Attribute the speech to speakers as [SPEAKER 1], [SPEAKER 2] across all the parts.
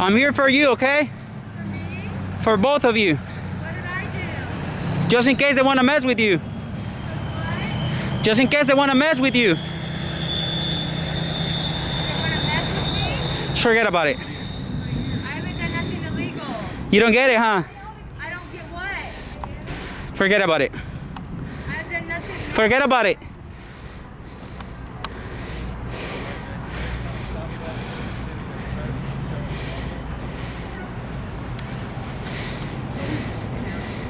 [SPEAKER 1] I'm here for you, okay?
[SPEAKER 2] For me?
[SPEAKER 1] For both of you.
[SPEAKER 2] What did I do?
[SPEAKER 1] Just in case they want to mess with you.
[SPEAKER 2] What?
[SPEAKER 1] Just in case they want to mess with you.
[SPEAKER 2] You want to mess with me?
[SPEAKER 1] Forget about it.
[SPEAKER 2] I haven't done nothing illegal.
[SPEAKER 1] You don't get it, huh?
[SPEAKER 2] I don't get what?
[SPEAKER 1] Forget about it.
[SPEAKER 2] I've done nothing.
[SPEAKER 1] Forget about it.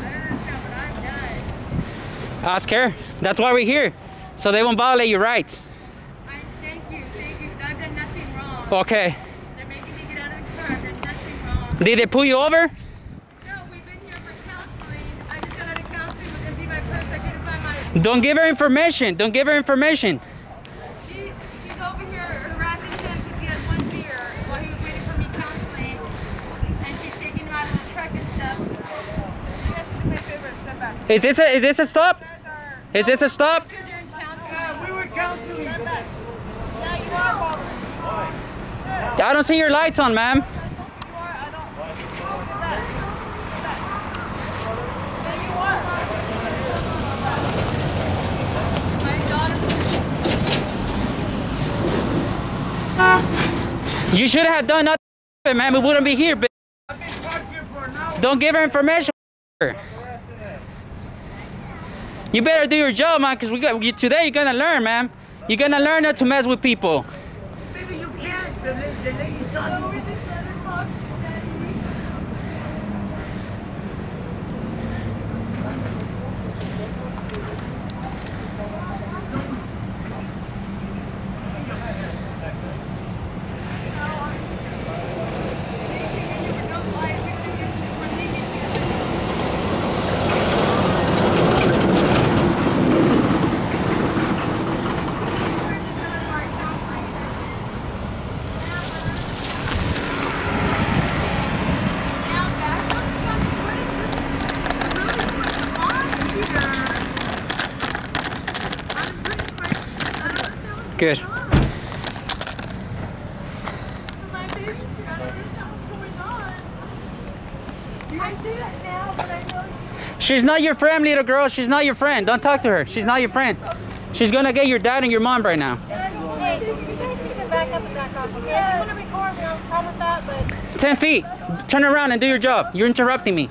[SPEAKER 2] I don't understand what I've done.
[SPEAKER 1] Ask her. That's why we're here. So they won't violate your rights.
[SPEAKER 2] I thank you, thank you. I've done nothing wrong.
[SPEAKER 1] Okay.
[SPEAKER 2] They're making me get out of the car. I've done nothing wrong.
[SPEAKER 1] Did they pull you over?
[SPEAKER 2] No, we've been here for counseling. I just got out of counseling with empty my purse. I couldn't find my.
[SPEAKER 1] Don't give her information. Don't give her information.
[SPEAKER 2] She, she's over here harassing him because he has one beer while he was waiting for me counseling. And she's taking him out of the truck and stuff. You guys can do me a favor and step back.
[SPEAKER 1] Is this a is this a stop? Is this a stop? I don't see your lights on, ma'am.
[SPEAKER 2] You
[SPEAKER 1] should have done nothing, ma'am. We wouldn't be here. Don't give her information. You better do your job, man, because we got you, today. You're gonna learn, man. You're gonna learn not to mess with people.
[SPEAKER 3] Baby, you can't. The, the
[SPEAKER 1] Good. She's not your friend, little girl. She's not your friend. Don't talk to her. She's not your friend. She's gonna get your dad and your mom right now.
[SPEAKER 2] Hey, you guys need to back up and back off, okay? If you want to record, we don't have with that, but
[SPEAKER 1] Ten feet. Turn around and do your job. You're interrupting me.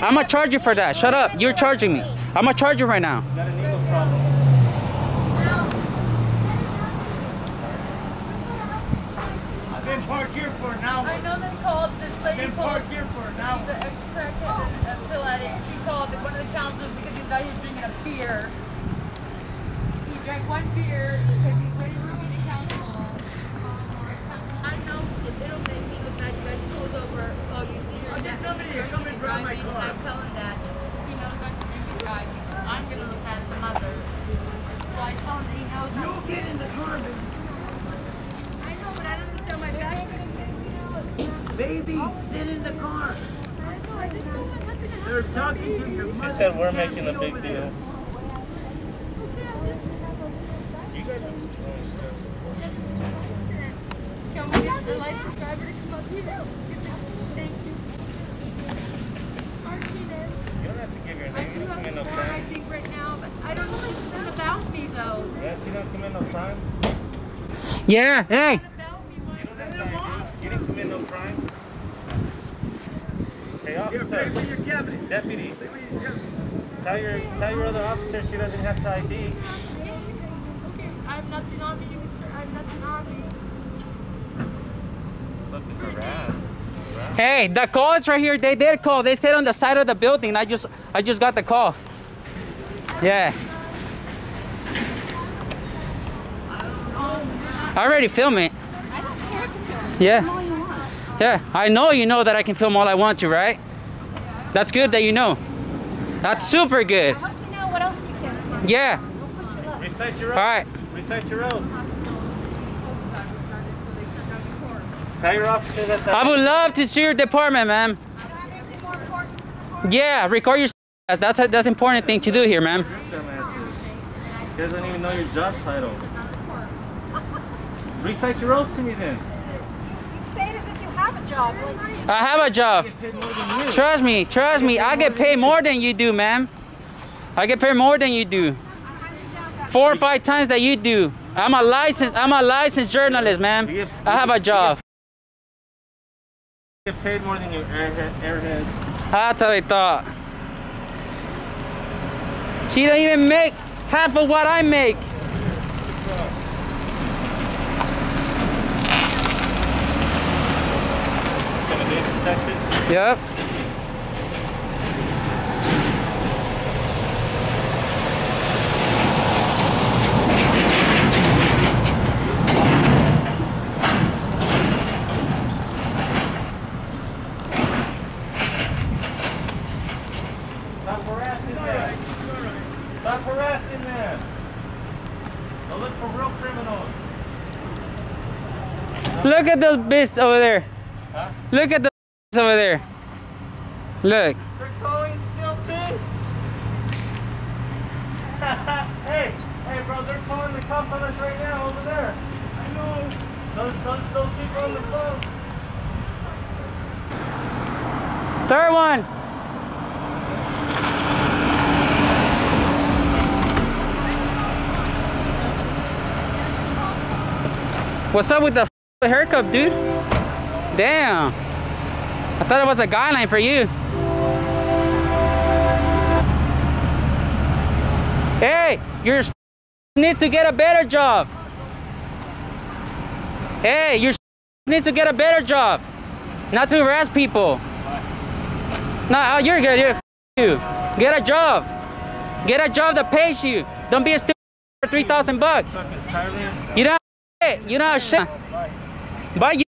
[SPEAKER 1] I'm gonna charge you for that. Shut up. You're charging me. I'm gonna charge you right now.
[SPEAKER 3] I've been parked here for an hour.
[SPEAKER 2] I know they called this
[SPEAKER 3] I've
[SPEAKER 2] lady called.
[SPEAKER 3] parked here for an hour.
[SPEAKER 2] an ex-crackhead and a pill addict. She called one of the counselors because he's out here drinking a beer. He drank one beer because he's waiting for me to counsel. I know it, it'll make me look bad. You guys pulled over. Oh, you see your
[SPEAKER 3] Oh, there's
[SPEAKER 2] dad-
[SPEAKER 3] somebody to come and grab my
[SPEAKER 2] driving.
[SPEAKER 3] car.
[SPEAKER 2] I tell him that. He knows not to drink and drive. I'm gonna look bad as the mother. So I tell him that he knows not
[SPEAKER 3] You
[SPEAKER 2] to
[SPEAKER 3] get in the car, baby.
[SPEAKER 2] I know, but I don't understand my back.
[SPEAKER 3] Baby, sit in the car. They're talking to your mother.
[SPEAKER 4] She said we're making a big deal.
[SPEAKER 2] Can we get the licensed driver to come up here? Thank you. Martinez.
[SPEAKER 4] you don't have to give your
[SPEAKER 2] I do
[SPEAKER 4] You don't
[SPEAKER 2] have
[SPEAKER 4] commit no
[SPEAKER 2] form, I think, right now, but I don't know anything about me, though.
[SPEAKER 4] Yeah, she don't commit no crime.
[SPEAKER 1] Yeah. Hey.
[SPEAKER 2] About me, why?
[SPEAKER 4] You don't have to ID. You didn't commit no crime. Hey, officer.
[SPEAKER 3] pay for your cabinet.
[SPEAKER 4] Deputy.
[SPEAKER 3] Your cabinet.
[SPEAKER 4] Tell your tell your other officer she doesn't have to ID.
[SPEAKER 2] Okay, I have nothing on me, you can say I have nothing on me.
[SPEAKER 4] Fucking harass. Harass.
[SPEAKER 1] Hey, the call is right here. They did call. They said on the side of the building. I just I just got the call. Yeah. I already film it.
[SPEAKER 2] I don't care if you film
[SPEAKER 1] Yeah.
[SPEAKER 2] All you want.
[SPEAKER 1] Yeah. I know you know that I can film all I want to, right? That's good that you know. That's super good.
[SPEAKER 2] I hope you know what else you can.
[SPEAKER 1] Yeah.
[SPEAKER 2] Don't push your luck.
[SPEAKER 4] Recite your oath.
[SPEAKER 1] All right.
[SPEAKER 4] Recite your oath. Tell your officer that the
[SPEAKER 1] I would love to see your department, ma'am.
[SPEAKER 2] I don't have anything more important to report.
[SPEAKER 1] Yeah, record your. That's a, that's an important thing to do here, ma'am.
[SPEAKER 4] dumbasses. He doesn't even know your job title. Recite your oath to me then.
[SPEAKER 2] You say it as if you have a job. Like,
[SPEAKER 1] I have a job.
[SPEAKER 4] get paid more than you.
[SPEAKER 1] Trust me, trust me. I get paid more than you do, ma'am. I get paid more than you do. Four or five times that you do. I'm a licensed, I'm a licensed journalist, ma'am. I have a job.
[SPEAKER 4] Get paid more than you, airhead. airhead.
[SPEAKER 1] That's what I thought. She don't even make half of what I make.
[SPEAKER 4] Gonna be protected.
[SPEAKER 1] Yep.
[SPEAKER 4] Stop harassing them. Stop harassing them. Look for real criminals.
[SPEAKER 1] Look at those beasts over there.
[SPEAKER 4] Huh?
[SPEAKER 1] Look at the over there. Look.
[SPEAKER 4] They're calling Stilton. hey, hey, bro, they're calling the cops on us right now over there. I know. Those, those, those people on the phone.
[SPEAKER 1] Third one. What's up with the f- haircut, dude? Damn. I thought it was a guideline for you. Hey, your needs to get a better job. Hey, your needs to get a better job. Not to harass people. No, oh, you're good. You're you. Get a job. Get a job that pays you. Don't be a stupid for three thousand bucks.
[SPEAKER 4] Fucking Thailand.
[SPEAKER 1] You shit. you know shit. Buy you.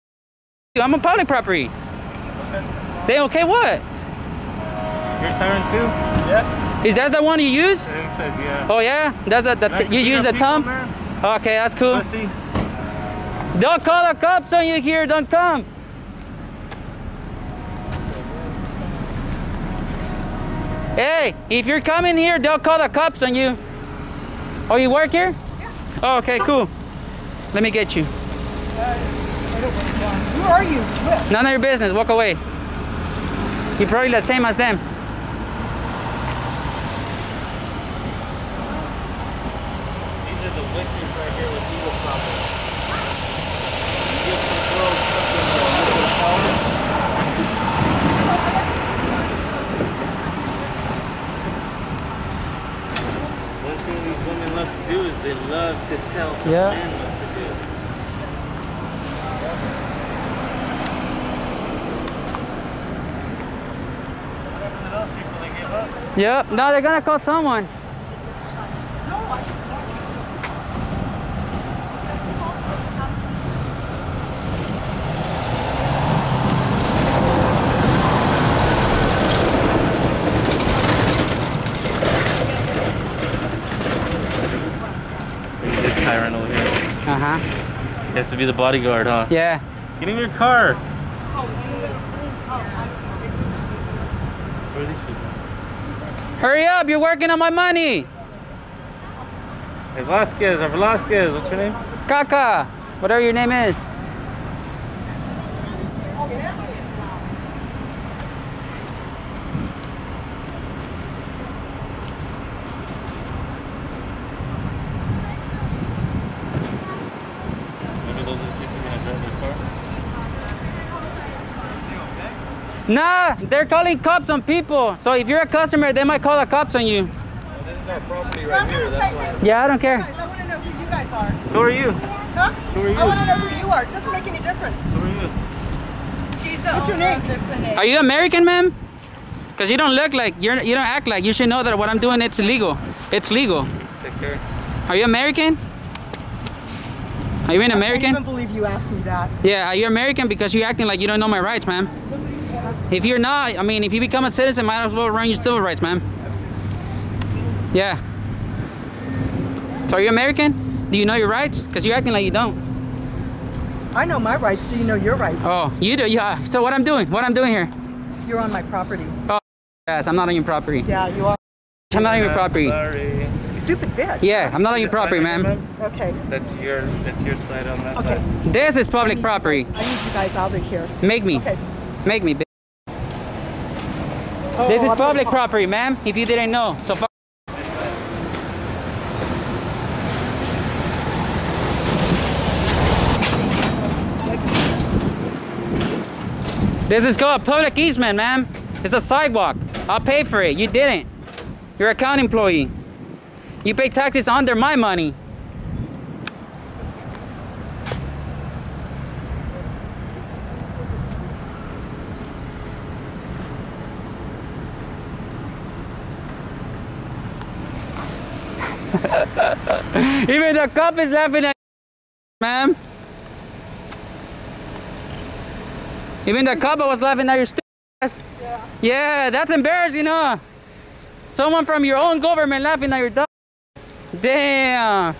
[SPEAKER 1] I'm a public property. They okay? What?
[SPEAKER 4] You're Thailand too? Yeah.
[SPEAKER 1] Is that the one you use?
[SPEAKER 4] It says yeah.
[SPEAKER 1] Oh yeah, that's the, the
[SPEAKER 4] Like
[SPEAKER 1] you use the
[SPEAKER 4] people,
[SPEAKER 1] thumb.
[SPEAKER 4] man.
[SPEAKER 1] Okay, that's cool.
[SPEAKER 4] Pussy.
[SPEAKER 1] Don't call the cops on you here. Don't come. Hey, if you're coming here, they'll call the cops on you. Oh, you work here? Oh, okay, cool. Let me get you.
[SPEAKER 3] Who are you? With?
[SPEAKER 1] None of your business. Walk away. You're probably the same as them.
[SPEAKER 4] These are the witches right here with evil problems. You get some girls fucking little power. One thing these women love to do is they love to tell
[SPEAKER 1] Yeah.
[SPEAKER 4] men what to do. What happened to those people? They gave up?
[SPEAKER 1] Yep. No, they're gonna call someone.
[SPEAKER 4] This tyrant over here.
[SPEAKER 1] Uh huh.
[SPEAKER 4] He has to be the bodyguard, huh?
[SPEAKER 1] Yeah.
[SPEAKER 4] Get in your car. Where are these people?
[SPEAKER 1] Hurry up! You're working on my money.
[SPEAKER 4] Hey, Vasquez or Velasquez, what's your name?
[SPEAKER 1] Kaka, whatever your name is.
[SPEAKER 4] Maybe those are the people gonna drive their car.
[SPEAKER 1] Nah, they're calling cops on people. So if you're a customer, they might call the cops on you. this Yeah, I don't care.
[SPEAKER 3] Guys, I want to know who you guys are.
[SPEAKER 4] Who are you?
[SPEAKER 3] Huh?
[SPEAKER 4] Who are you?
[SPEAKER 3] I want to know who you are. It doesn't make any difference.
[SPEAKER 4] Who are you?
[SPEAKER 2] she's the
[SPEAKER 3] What's your name?
[SPEAKER 2] of the clinic.
[SPEAKER 1] Are you American, ma'am? Cause you don't look like you're. You don't act like. You should know that what I'm doing it's legal. It's legal.
[SPEAKER 4] Take care.
[SPEAKER 1] Are you American? Are you an American?
[SPEAKER 3] I can't
[SPEAKER 1] American?
[SPEAKER 3] even believe you asked me that.
[SPEAKER 1] Yeah, are you American because you're acting like you don't know my rights, ma'am? If you're not, I mean, if you become a citizen, might as well run your civil rights, man. Yeah. So are you American? Do you know your rights? Because you're acting like you don't.
[SPEAKER 3] I know my rights. Do you know your rights?
[SPEAKER 1] Oh, you do? Yeah. So what I'm doing? What I'm doing here?
[SPEAKER 3] You're on my property.
[SPEAKER 1] Oh, yes, I'm not on your property.
[SPEAKER 3] Yeah, you are.
[SPEAKER 1] I'm not on your property.
[SPEAKER 4] Sorry.
[SPEAKER 5] stupid bitch.
[SPEAKER 1] Yeah, I'm not on your property,
[SPEAKER 4] right
[SPEAKER 1] ma'am.
[SPEAKER 5] Okay.
[SPEAKER 4] That's your that's your side on that
[SPEAKER 5] Okay.
[SPEAKER 4] side.
[SPEAKER 1] This is public
[SPEAKER 5] need you
[SPEAKER 1] property.
[SPEAKER 5] guys- I need you guys out of here.
[SPEAKER 1] Make me.
[SPEAKER 5] Okay.
[SPEAKER 1] Make me, bitch.
[SPEAKER 5] Oh,
[SPEAKER 1] This is public property, ma'am. If you didn't know. So This is called public easement, ma'am. It's a sidewalk. I'll pay for it. You didn't. You're a county employee. You pay taxes under my money. Even the cop is laughing at ma'am. Even the cop was laughing at your ass.
[SPEAKER 5] Yeah.
[SPEAKER 1] Yeah, that's embarrassing, huh? Someone from your own government laughing at your dog. Damn.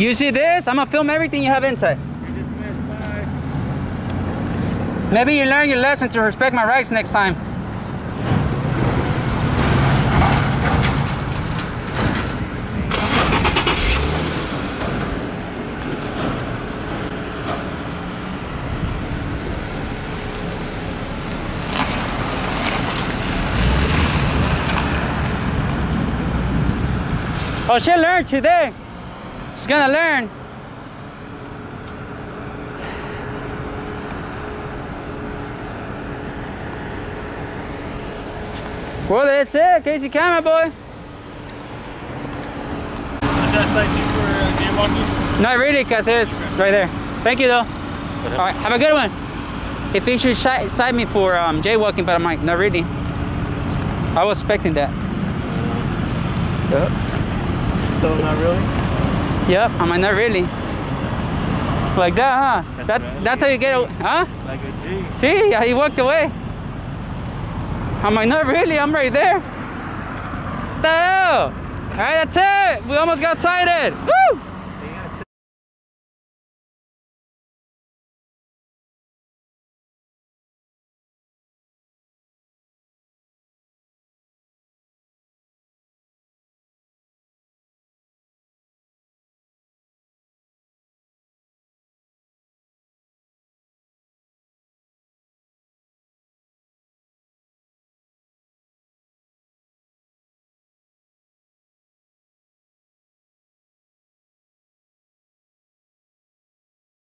[SPEAKER 1] You see this? I'm gonna film everything you have inside. Maybe you learn your lesson to respect my rights next time. Oh, she learned today. Gonna learn. Well, that's it, KC Camera boy. Not really, cause it's right there. Thank you though. All right, have a good one. If he should cite me for um, jaywalking, but I'm like, not really. I was expecting that. Yep.
[SPEAKER 4] So not really.
[SPEAKER 1] Yep. I'm like, not really. Like that, huh?
[SPEAKER 4] That's
[SPEAKER 1] That's that's how you get, a- huh?
[SPEAKER 4] Like a G.
[SPEAKER 1] See, yeah, he walked away. I'm like, not really. I'm right there. What the hell? All right, that's it. We almost got cited. Woo!